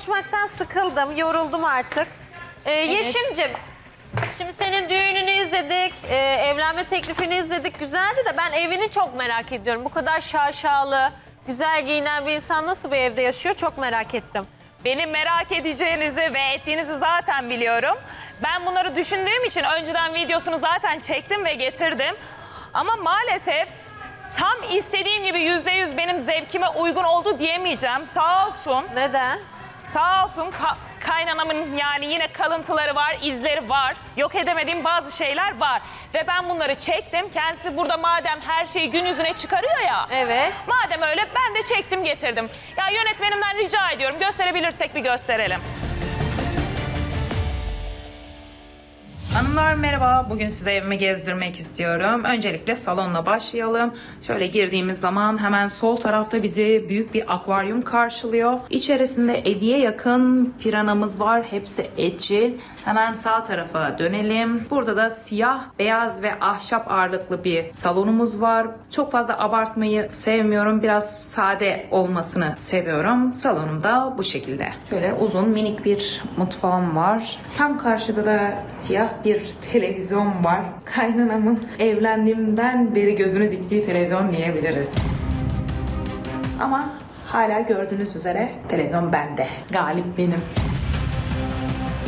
konuşmaktan sıkıldım, yoruldum artık. Ee, Yeşim'cim, şimdi senin düğününü izledik, e, evlenme teklifini izledik. Güzeldi de ben evini çok merak ediyorum. Bu kadar şaşalı, güzel giyinen bir insan nasıl bir evde yaşıyor çok merak ettim. Benim merak edeceğinizi ve ettiğinizi zaten biliyorum. Ben bunları düşündüğüm için önceden videosunu zaten çektim ve getirdim. Ama maalesef tam istediğim gibi yüzde yüz benim zevkime uygun oldu diyemeyeceğim. Sağ olsun. Neden? Sağ olsun ka- kaynanamın yani yine kalıntıları var, izleri var. Yok edemediğim bazı şeyler var. Ve ben bunları çektim. Kendisi burada madem her şeyi gün yüzüne çıkarıyor ya. Evet. Madem öyle ben de çektim getirdim. Ya yönetmenimden rica ediyorum gösterebilirsek bir gösterelim. Hanımlar merhaba. Bugün size evimi gezdirmek istiyorum. Öncelikle salonla başlayalım. Şöyle girdiğimiz zaman hemen sol tarafta bizi büyük bir akvaryum karşılıyor. İçerisinde 50'ye yakın piranamız var. Hepsi etçil. Hemen sağ tarafa dönelim. Burada da siyah, beyaz ve ahşap ağırlıklı bir salonumuz var. Çok fazla abartmayı sevmiyorum. Biraz sade olmasını seviyorum. Salonum da bu şekilde. Şöyle uzun minik bir mutfağım var. Tam karşıda da siyah bir televizyon var. Kaynanamın evlendiğimden beri gözünü diktiği televizyon diyebiliriz. Ama hala gördüğünüz üzere televizyon bende. Galip benim.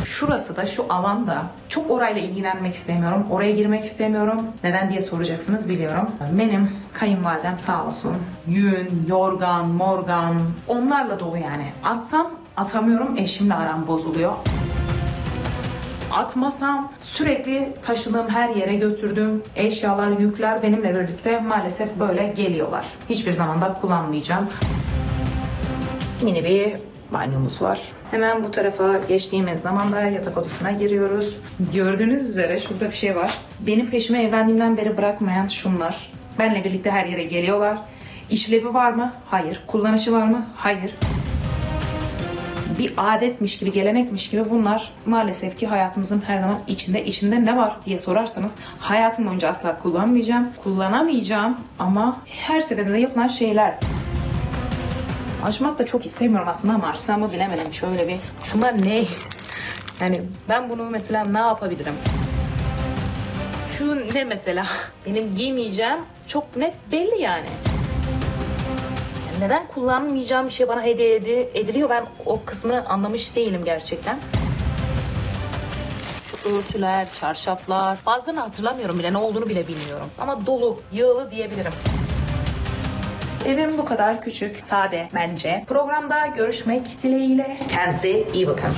Şurası da şu alanda çok orayla ilgilenmek istemiyorum. Oraya girmek istemiyorum. Neden diye soracaksınız biliyorum. Benim kayınvalidem sağ olsun. Yün, yorgan, morgan onlarla dolu yani. Atsam atamıyorum eşimle aram bozuluyor. Atmasam sürekli taşıdığım her yere götürdüğüm eşyalar, yükler benimle birlikte maalesef böyle geliyorlar. Hiçbir zaman da kullanmayacağım. Mini bir banyomuz var. Hemen bu tarafa geçtiğimiz zaman da yatak odasına giriyoruz. Gördüğünüz üzere şurada bir şey var. Benim peşime evlendiğimden beri bırakmayan şunlar. Benle birlikte her yere geliyorlar. İşlevi var mı? Hayır. Kullanışı var mı? Hayır. Bir adetmiş gibi, gelenekmiş gibi bunlar maalesef ki hayatımızın her zaman içinde. içinde ne var diye sorarsanız hayatım boyunca asla kullanmayacağım. Kullanamayacağım ama her seferinde yapılan şeyler. Açmak da çok istemiyorum aslında ama açsam mı bilemedim. Şöyle bir. Şunlar ne? Yani ben bunu mesela ne yapabilirim? Şu ne mesela? Benim giymeyeceğim çok net belli yani. Neden kullanmayacağım bir şey bana hediye edi- ediliyor ben o kısmını anlamış değilim gerçekten. Şu örtüler, çarşaflar bazılarını hatırlamıyorum bile ne olduğunu bile bilmiyorum. Ama dolu, yığılı diyebilirim. Evim bu kadar küçük, sade bence. Programda görüşmek dileğiyle. Kendinize iyi bakın.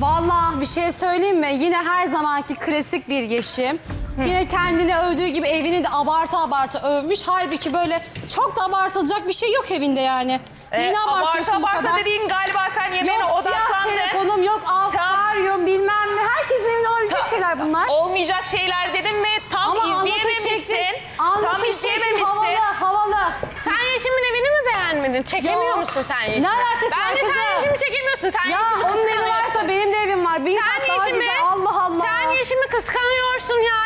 Vallahi bir şey söyleyeyim mi? Yine her zamanki klasik bir Yeşim. Yine kendini övdüğü gibi evini de abartı abartı övmüş. Halbuki böyle çok da abartılacak bir şey yok evinde yani. Neyini Ee, abartıyorsun abartı bu abartı kadar? dediğin galiba sen yemeğine Yok siyah odaklandın. telefonum, yok akvaryum bilmem ne. Herkesin evinde olabilecek şeyler bunlar. Olmayacak şeyler dedim mi? Tam Ama izleyememişsin. şeklin, Tam izleyememişsin. havalı, havalı. Sen Yeşim'in evini mi beğenmedin? Çekemiyor Yok. musun sen Yeşim'i? Ne alakası var Bence sen kızım? Yeşim'i çekemiyorsun. Sen Ya onun evi varsa benim de evim var. Bir Sen Yeşim'i. Allah Allah. sen Yeşim'i kıskanıyorsun Yaren.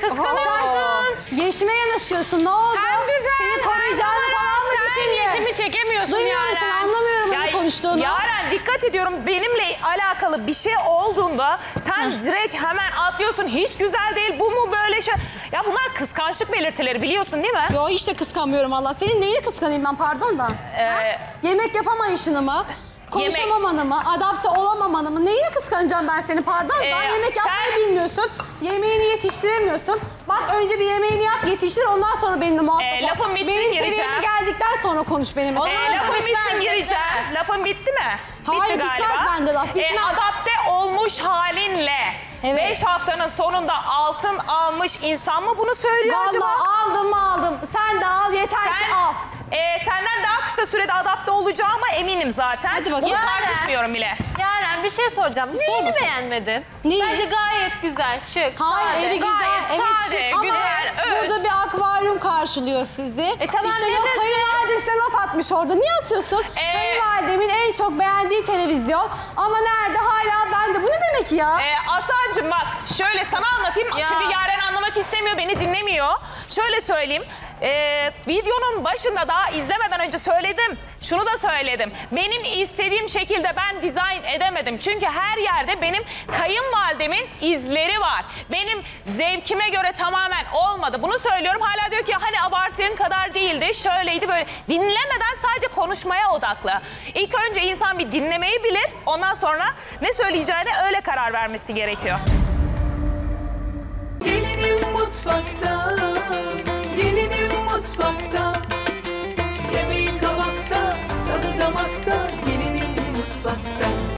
Kıskanıyorsun. Yeşime yanaşıyorsun. Ne oldu? Hem güzel Seni koruyacağını falan mı Sen düşündün? Yeşim'i çekemiyorsun Duymuyorum Yaren. seni anlamıyorum Ya ne konuştuğunu. Yaren dikkat ediyorum benimle alakalı bir şey olduğunda sen direkt hemen atlıyorsun. Hiç güzel değil bu mu böyle şey. Ya bunlar kıskançlık belirtileri biliyorsun değil mi? Yo hiç de kıskanmıyorum Allah. Senin neyini kıskanayım ben pardon da? Ee, Yemek yapamayışını mı? Konuşamamanı mı? Adapte olamamanı mı? Neyini kıskanacağım ben seni pardon? Ee, Daha yemek yapmayı sen- bilmiyorsun. Yemeğini yetiştiremiyorsun. Bak önce bir yemeğini yap, yetiştir ondan sonra benimle muhatap Ee, ol. lafın bitsin, Benim gireceğim. seviyeme geldikten sonra konuş benimle. e, lafın bitsin gireceğim. Lafın bitti mi? Hayır, bitti bitmez galiba. bende laf, bitmez. E, adapte olmuş halinle. Evet. 5 haftanın sonunda altın almış insan mı bunu söylüyor acaba? Vallahi aldım aldım. Sen de al yeter ki Sen, al. e, senden daha kısa sürede adapte olacağıma eminim zaten. Hadi bakayım. Bunu Yaren. tartışmıyorum bile. Yaren bir şey soracağım. Neyini beğenmedin? Neyi? Bence gayet güzel, şık, Hayır sade. evi güzel, gayet evet sade, şık ama güzel, öz. burada bir akvaryum karşılıyor sizi. E tamam, işte ne yok desin? kayınvaliden size laf atmış orada. Niye atıyorsun? Ee, Kayınvalidemin en çok beğendiği televizyon. Ama nerede hala bende. Bu ne demek ya? E, Aslancığım bak şöyle sana anlatayım Ya. çünkü Yaren anlamak istemiyor, beni dinlemiyor. Şöyle söyleyeyim, e, videonun başında daha izlemeden önce söyledim. Şunu da söyledim. Benim istediğim şekilde ben dizayn edemedim. Çünkü her yerde benim kayınvalidemin izleri var. Benim zevkime göre tamamen olmadı. Bunu söylüyorum. Hala diyor ki hani abarttığın kadar değildi, şöyleydi böyle. Dinlemeden sadece konuşmaya odaklı. İlk önce insan bir dinlemeyi bilir. Ondan sonra ne söyleyeceğine öyle karar vermesi gerekiyor. Gelinim mutfakta fucked up.